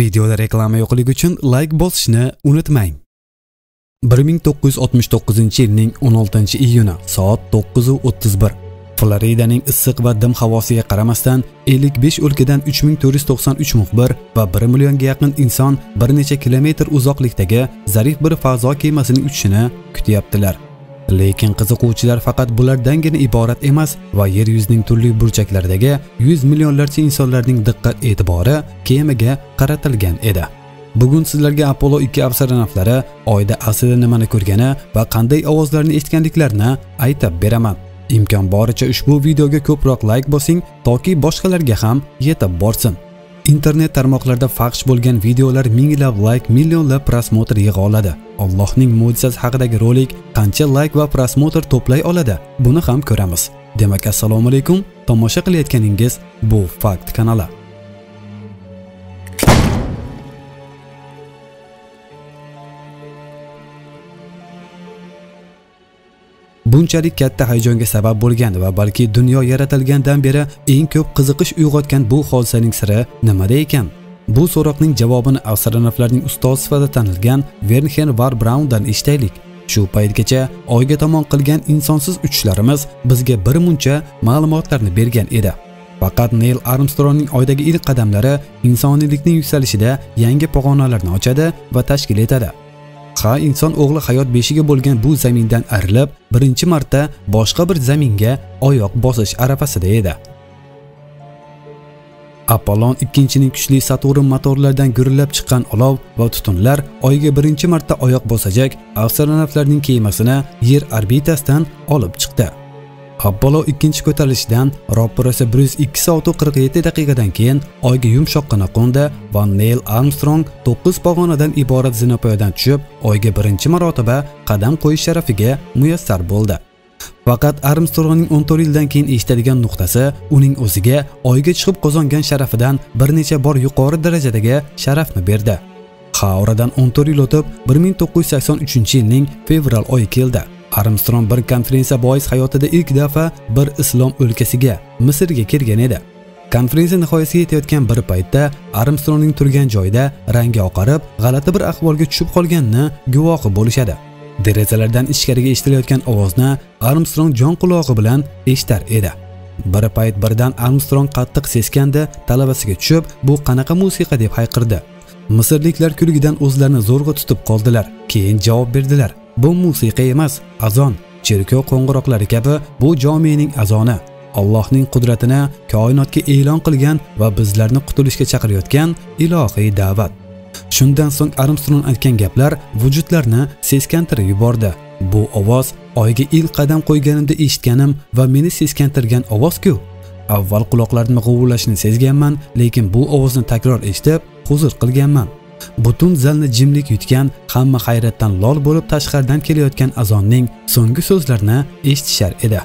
Videoda reklama yo'qligi uchun like bosishni unutmang. 1969-yilning 16-iyuni soat 9:31 Floridaning issiq va dim havosiga qaramasdan 55 o'lkadan 3493 muxbir va 1 millionga yaqin inson bir necha kilometr uzoqlikdagi zarif bir fazo kemasining uchishini kutyaptilar. Lekin qiziquvchilar faqat bulardangina iborat emas va yer yuzining turli burchaklaridagi 100 millionlarcha insonlarning diqqat e'tibori kemaga qaratilgan edi. Bugun sizlarga Apollo 2 astronavtlari oyda aslida nimani ko'rgani va qanday ovozlarni eshitganliklarini aytib beraman. Imkon boricha ushbu videoga ko'proq like bosing toki boshqalarga ham yetib borsin. Internet tarmoqlarida faxsh bo'lgan videolar minglab like, millionlab prosmotr yig'a oladi. Allohning mo'jizasi haqidagi rolik qancha like va prosmotr to'play oladi? Buni ham ko'ramiz. Demak, assalomu alaykum. Tomosha qilayotganingiz bu Fakt kanali. Bunchalik katta hayajonga sabab bo'lgan va balki dunyo yaratilgandan beri eng ko'p qiziqish uyg'otgan bu hodisaning siri nimada ekan? Bu so'roqning javobini astronavtlarning ustozi sifatida tanilgan Wernher var Braundan eshitaylik. Shu paytgacha oyga tomon qilgan insonsiz uchishlarimiz bizga bir muncha ma'lumotlarni bergan edi. Faqat Neil Armstrongning oydagi ilk qadamlari insoniylikning yuksalishida yangi pog'onalarni ochadi va tashkil etadi. Ha inson o'g'li hayot beshiga bo'lgan bu zamindan ayrilib birinchi marta boshqa bir zaminga oyoq bosish arafasida edi. Apollon ikkinchining kuchli saturn motorlaridan gurillab chiqqan olov va tutunlar oyga birinchi marta oyoq bosajak astronavtlarning kemasini yer orbitasidan olib chiqdi. Apollo 2 ko'tarilishidan roppa rosa 2 soat 47 daqiqadan keyin oyga yumshoqqina qo'ndi va Neil Armstrong 9 pog'onadan iborat zinapoyadan tushib, oyga birinchi marotaba qadam qo'yish sharafiga muyassar bo'ldi. Faqat Armstrongning 14 yildan keyin eshitadigan nuqtasi uning o'ziga oyga chiqib qozongan sharafidan bir necha bor yuqori darajadagi sharafni berdi. Ha, oradan 14 yil o'tib 1983-yilning fevral oyi keldi. Armstrong bir konferensiya bois hayotida ilk dafa bir islom o'lkasiga Misrga kelgan edi. Konferensiya nihoyasiga yetayotgan bir paytda Armstrongning turgan joyida rangi oqarib, g'alati bir ahvolga tushib qolganini guvohi bo'lishadi. Derazalardan ichkariga eshitilayotgan ovozni Armstrong jon qulog'i bilan eshitar edi. Bir payt birdan Armstrong qattiq seskandi, talabasiga tushib, "Bu qanaqa musiqa?" deb hayqirdi. Misrliklar kulgidan o'zlarini zo'rg'a tutib qoldilar. Keyin javob berdilar: Bu musiqa emas, azon, cherkov qo'ng'iroqlari kabi bu jomening azoni. Allohning qudratini koinotga e'lon qilgan va bizlarni qutulishga chaqirayotgan ilohiy da'vat. Shundan so'ng Armstrong aytgan gaplar vujudlarni seskantirib yubordi. Bu ovoz oyga ilk qadam qo'yganimda eshitganim va meni seskantirgan ovoz-ku. Avval quloqlarimni g'uvillashini sezganman, lekin bu ovozni takror eshitib, huzur qilganman. Butun zalni jimlik yutgan hamma hayratdan lol bo'lib tashqaridan kelayotgan azonning so'nggi so'zlarini eshitishar edi.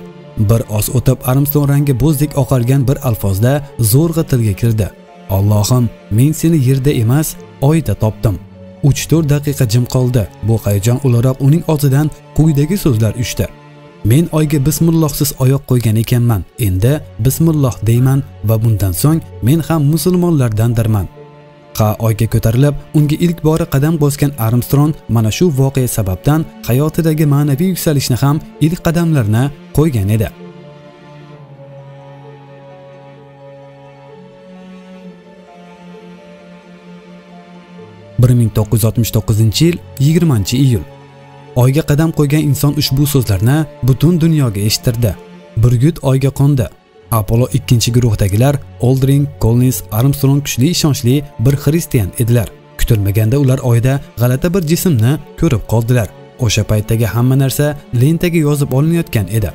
Bir oz o'tib armston rangi bo'zdek oqargan bir alfozda zo'rg'a tilga kirdi. Allohim men seni yerda emas oyda topdim. Uch to'rt daqiqa jim qoldi. Bu hayajon o'laroq uning og'zidan quyidagi so'zlar uchdi. Men oyga bismillohsiz oyoq qo'ygan ekanman. Endi bismilloh deyman va bundan so'ng men ham musulmonlardandirman. Ha oyga ko'tarilib unga ilk bora qadam bosgan armstrong mana shu voqea sababdan hayotidagi ma'naviy yuksalishni ham ilk qadamlarini qo'ygan edi. bir ming to'qqiz yuz oltmish to'qqizinchi yil yigirmanchi iyul. Oyga qadam qo'ygan inson ushbu so'zlarni butun dunyoga eshittirdi burgut oyga qo'ndi. Apollo 2 guruhdagilar Aldrin, Collins, Armstrong kuchli ishonchli bir xristian edilar. Kutilmaganda ular oyda g'alati bir jismni ko'rib qoldilar. O'sha paytdagi hamma narsa lentaga yozib olinayotgan edi.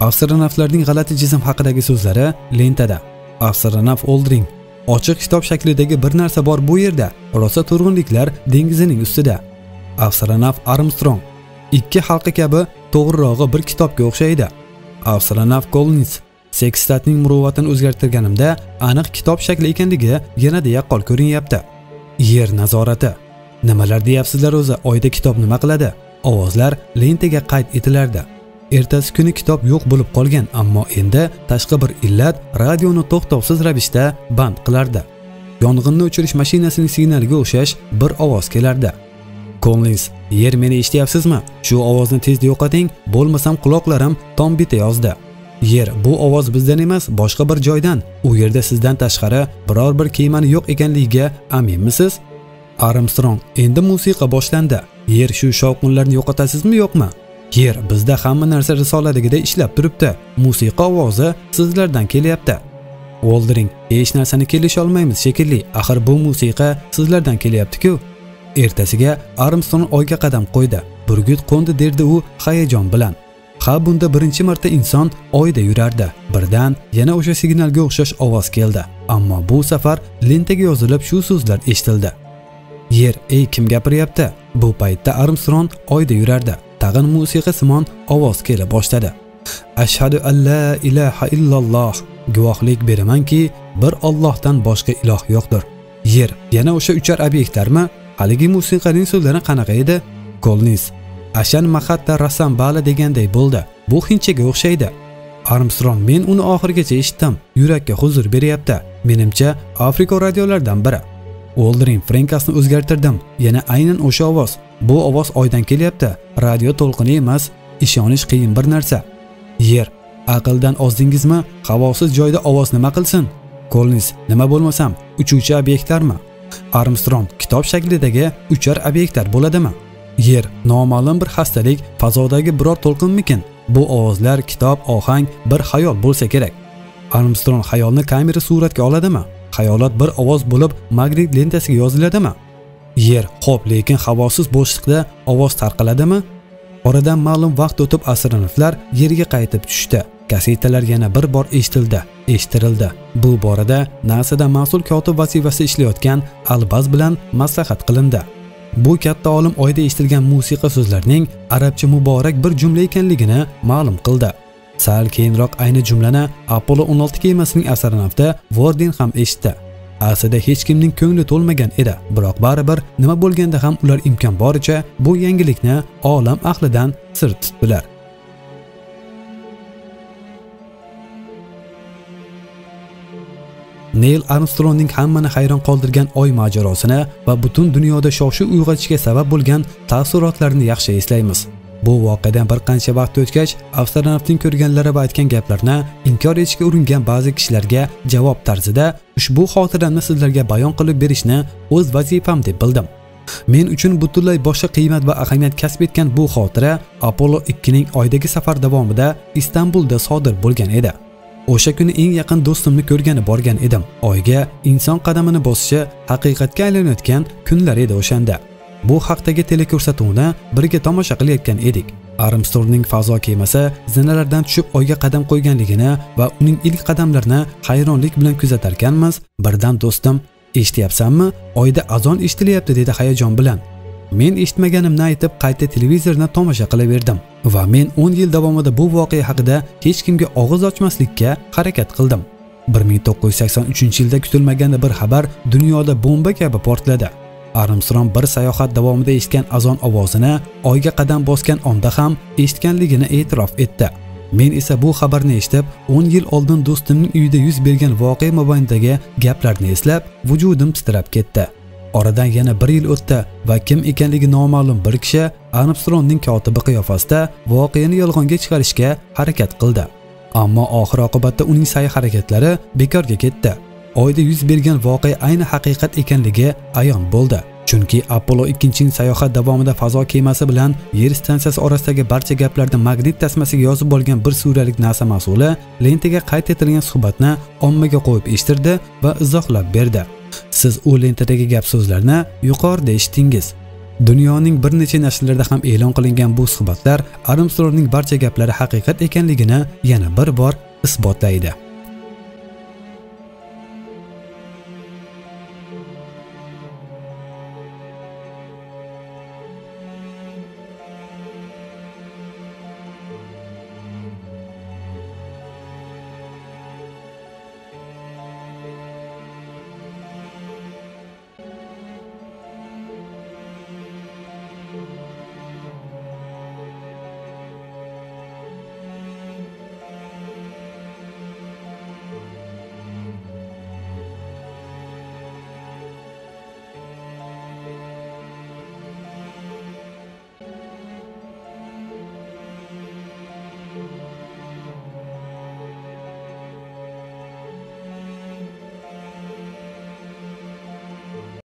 Astronavtlarning g'alati jism haqidagi so'zlari lentada. Astronavt Aldrin ochiq kitob shaklidagi bir narsa bor bu yerda. Rosa turg'unliklar dengizining ustida. Astronavt Armstrong ikki halqa kabi to'g'rirog'i bir kitobga o'xshaydi. Astronavt Collins Sekstatning muruvvatini o'zgartirganimda aniq kitob shakli ekanligi yanada yaqqol ko'rinyapti. Yer nazorati. Nimalar deyapsizlar o'zi? Oyda kitob nima qiladi? Ovozlar lentaga qayd etilardi. Ertasi kuni kitob yo'q bo'lib qolgan, ammo endi tashqi bir illat radioni to'xtovsiz ravishda band qilardi. yong'inni o'chirish mashinasining signaliga o'xshash bir ovoz kelardi konlins yer meni eshityapsizmi? Shu ovozni tezda yo'qoting, bo'lmasam quloqlarim tom bita yozdi. Yer, bu ovoz bizdan emas, boshqa bir joydan. U yerda sizdan tashqari biror bir kemani yo'q ekanligiga aminmisiz? Armstrong, endi musiqa boshlandi. Yer shu shovqinlarni yo'qotasizmi, yo'qmi? Yer, bizda hamma narsa risoladagiday ishlab turibdi. Musiqa ovozi sizlardan kelyapti. Woldring, hech narsani kelisholmaymiz shekilli. Axir bu musiqa sizlardan kelyapti-ku. Ertasiga Armstrong oyga qadam qo'ydi. Burgut qo'ndi derdi u hayajon bilan. Ha bunda birinchi marta inson oyda yurardi. Birdan yana o'sha signalga o'xshash ovoz keldi. Ammo bu safar lentaga yozilib shu so'zlar eshitildi. Yer, ey kim gapiryapti? Bu paytda Armstrong oyda yurardi. Tag'in musiqa simon ovoz kela boshladi. Ashhadu an la ilaha illalloh. Guvohlik beramanki, bir Allohdan boshqa iloh yo'qdir. Yer, yana o'sha uchar obyektlarmi? haligi musiqaning so'zlari qanaqa edi Collins ashan mahatta rasam bali deganday bo'ldi. Bu hinchaga o'xshaydi. Armstrong men uni oxirigacha eshitdim. Yurakka huzur beryapti. Menimcha afrika radiolaridan biri. O'ldiring frenkasni o'zgartirdim. Yana aynan o'sha ovoz. Bu ovoz oydan kelyapti. Radio to'lqini emas ishonish qiyin bir narsa. Yer aqldan ozdingizmi? Havosiz joyda ovoz nima qilsin? Kollins nima bo'lmasam uchuvchi obyektlarmi? Armstrong kitob shaklidagi uchar obyektlar bo'ladimi? Yer noma'lum bir xastalik, fazodagi biror to'lqinmikin? Bu ovozlar, kitob, ohang bir xayol bo'lsa kerak. Armstrong xayolni kamera suratga oladimi? Xayolot bir ovoz bo'lib magnit lentasiga yoziladimi? Yer, xo'p, lekin havosiz bo'shliqda ovoz tarqaladimi? Oradan ma'lum vaqt o'tib astronavtlar yerga qaytib tushdi. Kasetalar yana bir bor eshitildi. eshittirildi. Bu borada NASAda mas'ul kotib vazifasida ishlayotgan Albaz bilan maslahat qilindi. Bu katta olim oyda eshitilgan musiqa so'zlarining arabcha muborak bir jumla ekanligini ma'lum qildi. Sal keyinroq ayni jumlani Apollo 16 kemasining astronavti Vorden ham eshitdi. Aslida hech kimning ko'ngli to'lmagan edi, biroq baribir nima bo'lganda ham ular imkon boricha bu yangilikni olam ahlidan sir tutdilar. Neil Armstrongning hammani hayron qoldirgan oy mojarosini va butun dunyoda shov-shuv uyg'otishga sabab bo'lgan taassurotlarni yaxshi eslaymiz. Bu voqeadan bir qancha vaqt o'tgach, astronavtning ko'rganlari va aytgan gaplarini inkor etishga uringan ba'zi kishilarga javob tarzida ushbu xotirani sizlarga bayon qilib berishni o'z vazifam deb bildim. Men uchun butunlay boshqa qiymat va ahamiyat kasb etgan bu xotira Apollo 2 ning oydagi safar davomida Istanbulda sodir bo'lgan edi. O'sha kuni eng yaqin do'stimni ko'rgani borgan edim. Oyga inson qadamini bosishi haqiqatga aylanayotgan kunlar edi o'shanda. Bu haqdagi teleko'rsatuvni birga tomosha qilayotgan edik. Armstrongning fazo kemasi zinalardan tushib oyga qadam qo'yganligini va uning ilk qadamlarini hayronlik bilan kuzatarkanmiz, birdan do'stim, "Eshityapsanmi? Oyda azon eshitilyapti" dedi hayajon bilan. Men eshitmaganimni aytib qayta televizorni tomosha qilaverdim va men 10 yil davomida bu voqea haqida hech kimga og'iz ochmaslikka harakat qildim. 1983-yilda kutilmaganda bir xabar dunyoda bomba kabi portladi. Armstrong bir sayohat davomida eshitgan azon ovozini oyga qadam bosgan onda ham eshitganligini e'tirof etdi. Men esa bu xabarni eshitib, 10 yil oldin do'stimning uyida yuz bergan voqea mobaynidagi gaplarni eslab, vujudim titrab ketdi. Oradan yana bir yil o'tdi va kim ekanligi noma'lum bir kishi Armstrongning kotibi qiyofasida voqeani yolg'onga chiqarishga harakat qildi. Ammo oxir oqibatda uning sa'y-harakatlari bekorga ketdi. Oyda yuz bergan voqea ayni haqiqat ekanligi ayon bo'ldi. Chunki Apollo 2 sayohat davomida fazo kemasi bilan Yer stansiyasi orasidagi barcha gaplarni magnit tasmasiga yozib bo'lgan bir suriyalik NASA mas'uli lentaga qayd etilgan suhbatni ommaga qo'yib eshittirdi va izohlab berdi. Siz u lentadagi gap so'zlarni yuqorida eshitdingiz. Dunyoning bir necha nashrlarida ham e'lon qilingan bu suhbatlar Armstrongning barcha gaplari haqiqat ekanligini yana bir bor isbotlaydi.